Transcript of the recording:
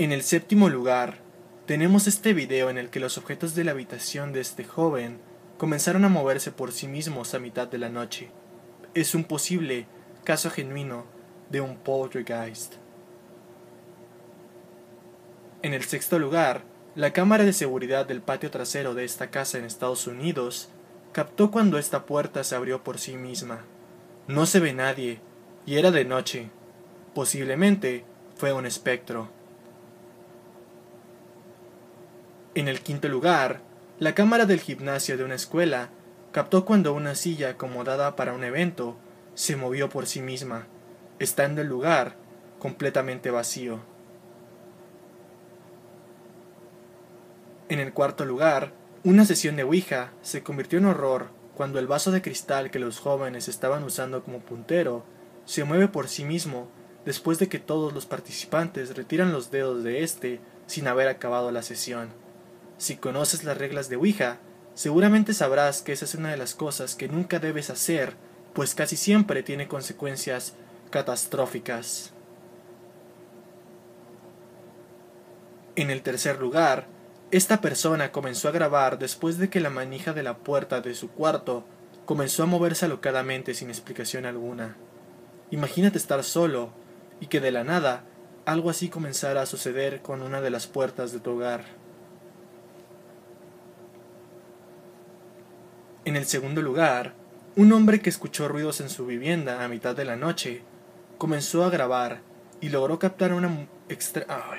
En el séptimo lugar, tenemos este video en el que los objetos de la habitación de este joven comenzaron a moverse por sí mismos a mitad de la noche. Es un posible caso genuino de un poltergeist. En el sexto lugar, la cámara de seguridad del patio trasero de esta casa en Estados Unidos captó cuando esta puerta se abrió por sí misma. No se ve nadie, y era de noche. Posiblemente fue un espectro. En el quinto lugar, la cámara del gimnasio de una escuela captó cuando una silla acomodada para un evento se movió por sí misma, estando el lugar completamente vacío. En el cuarto lugar, una sesión de Ouija se convirtió en horror cuando el vaso de cristal que los jóvenes estaban usando como puntero se mueve por sí mismo después de que todos los participantes retiran los dedos de éste sin haber acabado la sesión. Si conoces las reglas de Ouija, seguramente sabrás que esa es una de las cosas que nunca debes hacer, pues casi siempre tiene consecuencias catastróficas. En el tercer lugar, esta persona comenzó a grabar después de que la manija de la puerta de su cuarto comenzó a moverse alocadamente sin explicación alguna. Imagínate estar solo y que de la nada algo así comenzara a suceder con una de las puertas de tu hogar. En el segundo lugar, un hombre que escuchó ruidos en su vivienda a mitad de la noche comenzó a grabar y logró captar una extra... Oh,